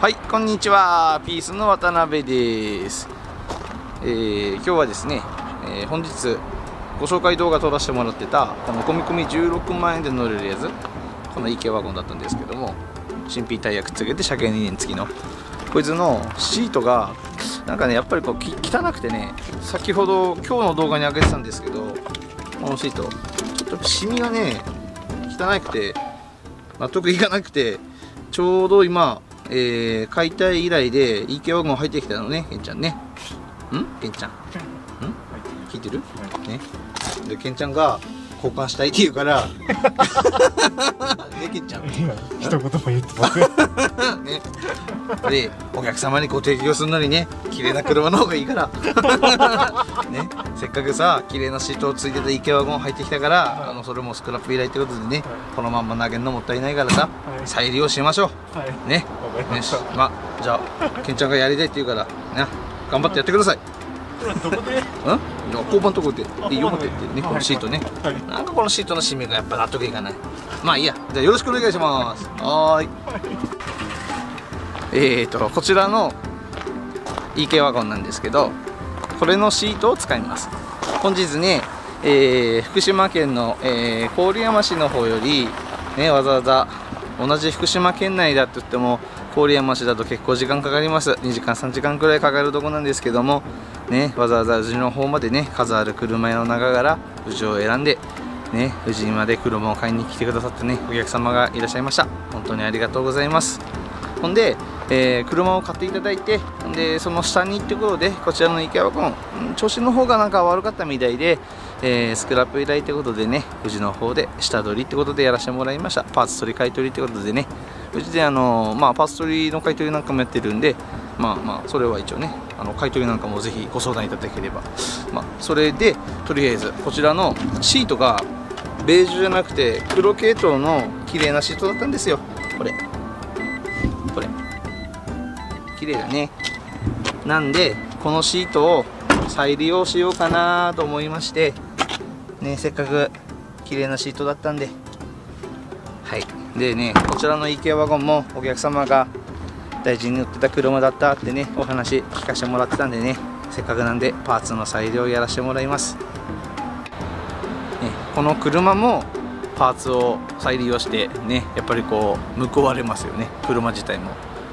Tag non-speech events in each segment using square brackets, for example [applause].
はいこんにちは。ピースの渡辺です、えー今日はですね、えー本日ご紹介動画撮らせてもらってたこの込み込み16万円で乗れるやつこの EK ワゴンだったんですけども新品タイヤくっつけて車検2年付きのこいつのシートがなんかねやっぱりこう汚くてね先ほど今日の動画に上げてたんですけどこのシートちょっとシミがね汚くて納得いかなくてちょうど今、えー解体依頼で EK ワゴン入ってきたのねケンちゃんね。ん？ケンちゃん。ん。聞いてる？ね。でケンちゃんが交換したいって言うから。ねケンちゃん。いや一言も言ってません。[laughs] ね。でお客様にご提供するのにね綺麗な車の方がいいから。[laughs] ね。せっかくさ綺麗なシートをついてた EK ワゴン入ってきたから、はい。あのそれもスクラップ依頼ってことでね、はい。このまんま投げるのもったいないからさ、はい。再利用しましょはい。うねよしまあじゃあケンちゃんがやりたいって言うからな頑張ってやってくださいどこで？う交番のとこでいいよってねこのシートね。はい。なんかこのシートの締めがやっぱ納得いかない。まあいいや。じゃあよろしくお願いします。はーい。えーとこちらの EK ワゴンなんですけどこれのシートを使います。本日ね、えー福島県の、えー郡山市の方より、ね、わざわざ同じ福島県内だと言っても郡山市だと結構時間かかります。2時間3時間くらいかかるとこなんですけどもねわざわざ宇治の方までね数ある車の中から宇治を選んでね宇治まで車を買いに来てくださってねお客様がいらっしゃいました。本当にありがとうございます。ほんで、えー車を買っていただいてんでその下にってことでこちらの IKEA ワゴンうん調子の方がなんか悪かったみたいで、えースクラップ依頼ってことでねうちの方で下取りってことでやらせてもらいました。パーツ取り買い取りってことでねうちであのまあパーツ取りの買い取りなんかもやってるんでまあまあそれは一応ねあの買い取りなんかもぜひご相談いただければ。まあそれでとりあえずこちらのシートがベージュじゃなくて黒系統の綺麗なシートだったんですよ。これ。これ。綺麗だね。なんでこのシートを再利用しようかなと思いまして。ねせっかく綺麗なシートだったんで。はい。でねこちらの IKEA ワゴンもお客様が大事に乗ってた車だったってねお話聞かせてもらってたんでねせっかくなんでパーツの再利用やらせてもらいます、ね、この車もパーツを再利用してねやっぱりこう報われますよね車自体も。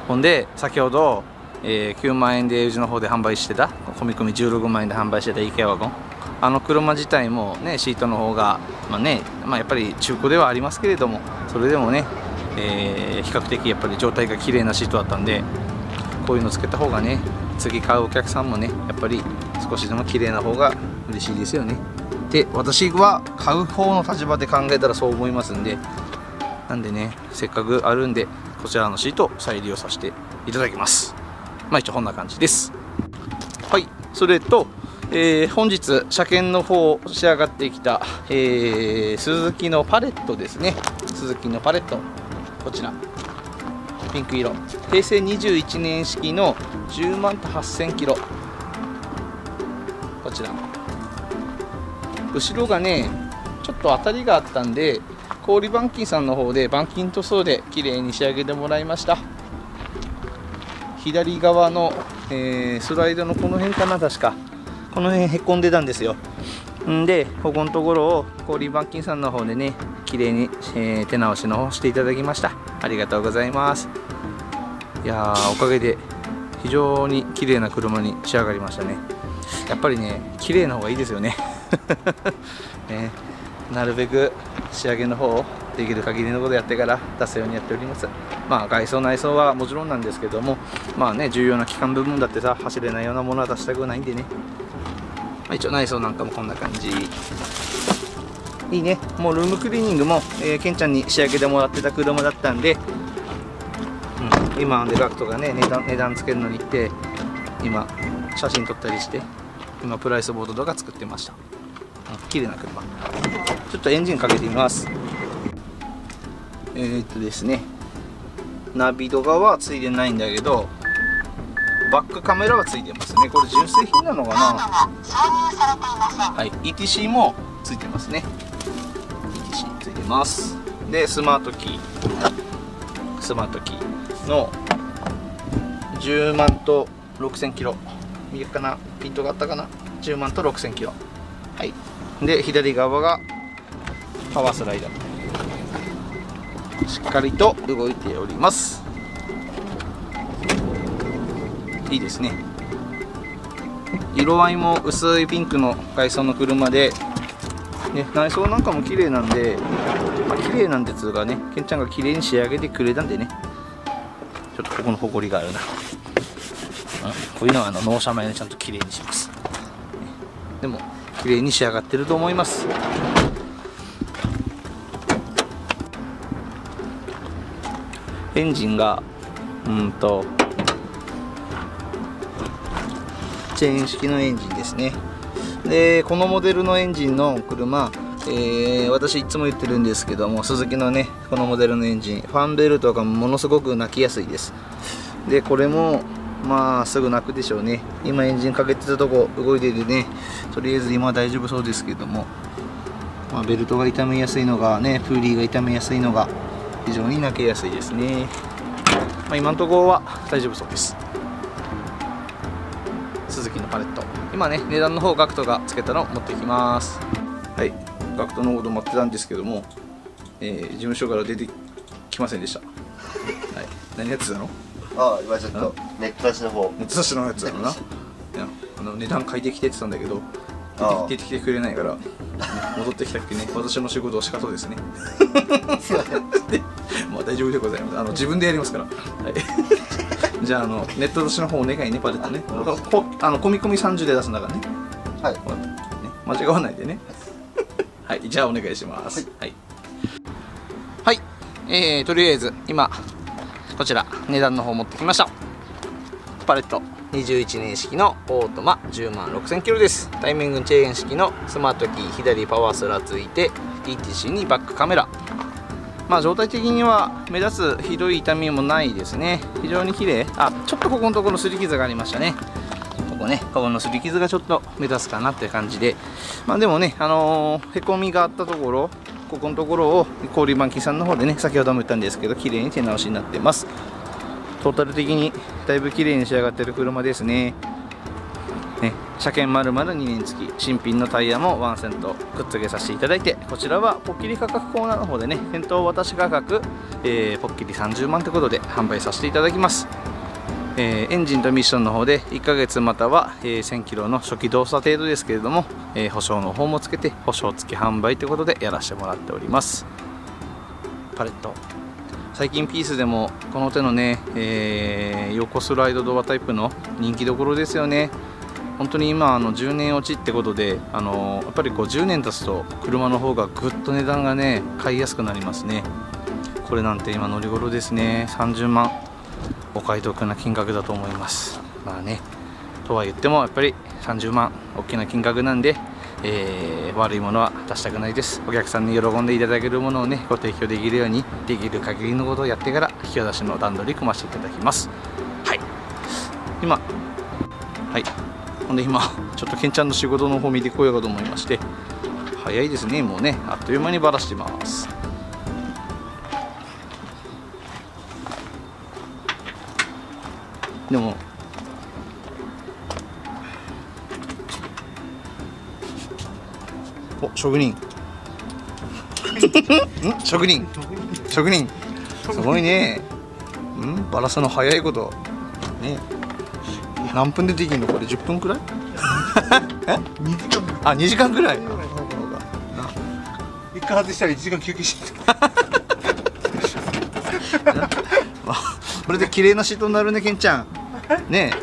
ほんで先ほど、えー9万円でうちの方で販売してた込み込み16万円で販売してた IKEA ワゴン。あの車自体もねシートの方がまあね、まあ、やっぱり中古ではありますけれどもそれでもね、えー比較的やっぱり状態が綺麗なシートだったんでこういうのつけた方がね次買うお客さんもねやっぱり少しでも綺麗な方が嬉しいですよね。で私は買う方の立場で考えたらそう思いますんでなんでねせっかくあるんでこちらのシートを再利用させていただきます。まあ一応こんな感じです。はい。それと、えー本日車検の方仕上がってきた、えー、鈴木のパレットですね。鈴木のパレット。こちら。ピンク色。平成21年式の10万と8000キロ。こちら。後ろがねちょっと当たりがあったんで氷板金さんの方で板金塗装で綺麗に仕上げてもらいました。左側の、えースライドのこの辺かな確か。この辺へこんでたんですよ。んでここのところを氷板金さんの方でね綺麗に、えー手直しの方していただきました。ありがとうございます。いやーおかげで非常に綺麗な車に仕上がりましたね。やっぱりね綺麗な方がいいですよね。[laughs] ね。なるべく仕上げの方をできる限りのことやってから出すようにやっております。まあ外装内装はもちろんなんですけどもまあね重要な機関部分だってさ走れないようなものは出したくないんでね、まあ、一応内装なんかもこんな感じ。いいね。もうルームクリーニングも、えーケンちゃんに仕上げてもらってた車だったんで、うん、今でガクトがね値段値段つけるのに行って今写真撮ったりして今プライスボードとか作ってました、うん、綺麗な車。ちょっとエンジンかけてみます。えー、っとですね。ナビ動画はついてないんだけどバックカメラはついてますね。これ純正品なのかな？はい ETC もついてますねます。でスマートキー。スマートキーの10万と6000キロ。見えるかな？ピントがあったかな？10万と6000キロ。はい。で左側がパワースライダー。しっかりと動いております。いいですね。色合いも薄いピンクの外装の車で、ね、内装なんかも綺麗なんで、まあ、綺麗なんですがねケンちゃんが綺麗に仕上げてくれたんでね。ちょっとここのほこりがあるな、こういうのはあの納車前にちゃんと綺麗にします。でも綺麗に仕上がってると思います。エンジンがうんとチェーン式のエンジンですね。でこのモデルのエンジンの車、えー、私いつも言ってるんですけどもスズキのねこのモデルのエンジンファンベルトがものすごく鳴きやすいです。でこれもまあすぐ鳴くでしょうね。今エンジンかけてたとこ動いててねとりあえず今は大丈夫そうですけども、まあ、ベルトが傷めやすいのがねプーリーが傷めやすいのが非常に泣けやすいですね、まあ、今のところは大丈夫そうです。今ね値段の方ガクトがつけたのを持ってきます。はい。ガクトのこと待ってたんですけども、えー、事務所から出てきませんでした。[laughs] はい。何やってたの？ああ今ちょっとネット出しの方。ネット出しのやつだろうないやあの値段書いてきてって言ってたんだけど出てきてくれないから [laughs] 戻ってきたっけね。私の仕事をしかとですね。[laughs] すいません。でまあ大丈夫でございます。あの自分でやりますから。はいじゃああのネット出しの方お願いねパレットね。こあの込み込み30で出すんだからね。はい。ね。間違わないでね。はい。じゃあお願いします。はい。はい、えー、とりあえず今こちら値段の方持ってきました。パレット。21年式のオートマ10万6000キロです。タイミングチェーン式のスマートキー左パワースラついて ETC にバックカメラまあ状態的には目立つひどい痛みもないですね。非常に綺麗。あちょっとここのところ擦り傷がありましたね。ここねここの擦り傷がちょっと目立つかなって感じで。まあでもねあのーへこみがあったところここのところを氷板金さんの方でね先ほども言ったんですけど綺麗に手直しになってます。トータル的にだいぶ綺麗に仕上がってる車ですね、車検丸々2年付き新品のタイヤもワンセントくっつけさせていただいてこちらはポッキリ価格コーナーの方でね店頭渡し価格、えーポッキリ30万ということで販売させていただきます、えーエンジンとミッションの方で1ヶ月または、えー1000キロの初期動作程度ですけれども、えー保証の方もつけて保証付き販売ということでやらせてもらっております。パレット。最近ピースでもこの手のね、え横スライドドアタイプの人気どころですよね。本当に今あの10年落ちってことであのやっぱり50年経つと車の方がぐっと値段がね買いやすくなりますね。これなんて今乗り頃ですね。30万。お買い得な金額だと思います。まあね。とは言ってもやっぱり30万。大きな金額なんで、えー悪いものは出したくないです。お客さんに喜んでいただけるものをねご提供できるようにできる限りのことをやってから引き渡しの段取り組ませていただきます。はい。今。はい。ほんで今ちょっとケンちゃんの仕事の方見てこようかと思いまして早いですねもうね。あっという間にバラしてます。でもお職人。[laughs] ん？職人。職人。すごいね。ん？バラすの早いこと。ね何分でできるの？これ10分くらい？[laughs] え？2時間あ2時間くらい？一回外したら1時間休憩して [laughs] これで綺麗なシートになるねけんちゃん。ね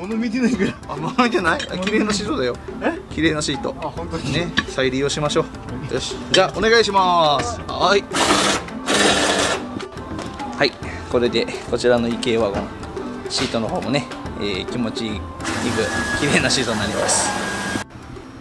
物見てないから。えあもう見てない？あ綺麗なシートだよ。え？綺麗なシートあ本当に。ね再利用しましょう。よし。じゃあお願いします。はい。はい。これでこちらの EK ワゴンシートの方もね、えー気持ちいい綺麗なシートになります。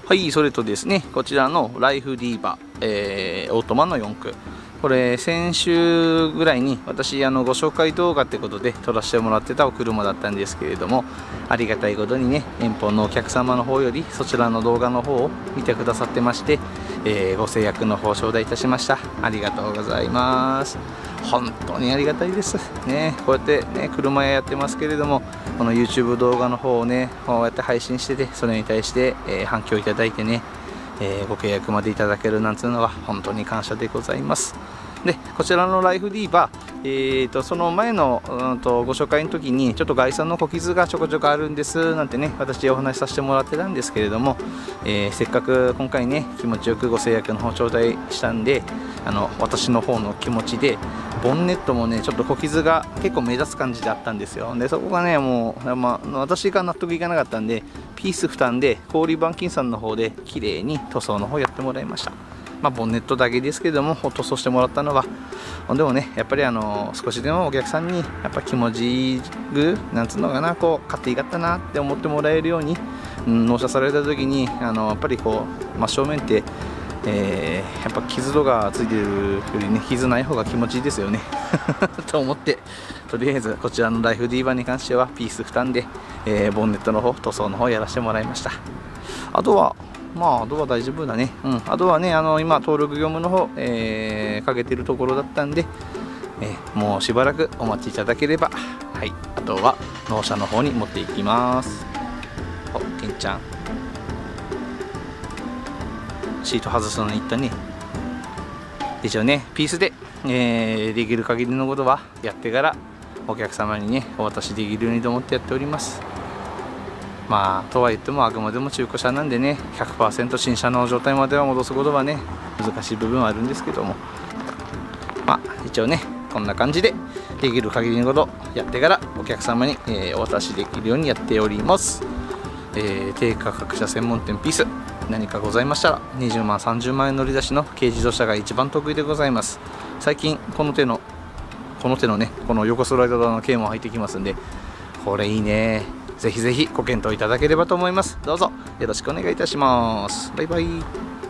はいそれとですねこちらのライフディーバ、えーオートマの4駆。これ先週ぐらいに私あのご紹介動画ってことで撮らせてもらってたお車だったんですけれどもありがたいことにね遠方のお客様の方よりそちらの動画の方を見てくださってまして、えーご制約の方頂戴いたしました。ありがとうございます。本当にありがたいです。ねこうやってね車屋やってますけれどもこの YouTube 動画の方をねこうやって配信しててそれに対して、えー反響いただいてね、えーご契約までいただけるなんていうのは本当に感謝でございます。でこちらのライフディーバー、えー、とその前のうんとご紹介の時にちょっと概算の小傷がちょこちょこあるんですなんてね私お話しさせてもらってたんですけれども、えーせっかく今回ね気持ちよくご制約の方頂戴したんであの私の方の気持ちでボンネットもねちょっと小傷が結構目立つ感じであったんですよ。でそこがねもう、まあ、私が納得いかなかったんでピース負担で氷板金さんの方で綺麗に塗装の方やってもらいました。まあ、ボンネットだけですけども塗装してもらったのはでもねやっぱりあの少しでもお客さんにやっぱ気持ちいくなんつうのかなこう買っていいかったなって思ってもらえるように、うん、納車された時にあのやっぱりこう真正面ってえーやっぱ傷とかついてるよりね傷ない方が気持ちいいですよね。[laughs] と思ってとりあえずこちらのライフディーバーに関してはピース負担で、えーボンネットの方塗装の方やらせてもらいました。あとはまああとは大丈夫だね。うん。あとはねあの今登録業務の方、えーかけてるところだったんでえーもうしばらくお待ちいただければ。はい。あとは納車の方に持っていきます。おけんちゃん。シート外すのに行ったね。一応ね。ピースで、えーできる限りのことはやってからお客様にねお渡しできるようにと思ってやっております。まあとは言ってもあくまでも中古車なんでね100%新車の状態までは戻すことはね難しい部分はあるんですけども。まあ一応ねこんな感じでできる限りのことやってからお客様に、えーお渡しできるようにやっております、えー低価格車専門店ピース何かございましたら20万30万円乗り出しの軽自動車が一番得意でございます。最近この手のこの手のねこの横スライドの軽も入ってきますんでこれいいね。ぜひぜひご検討いただければと思います。どうぞよろしくお願いいたします。バイバイ。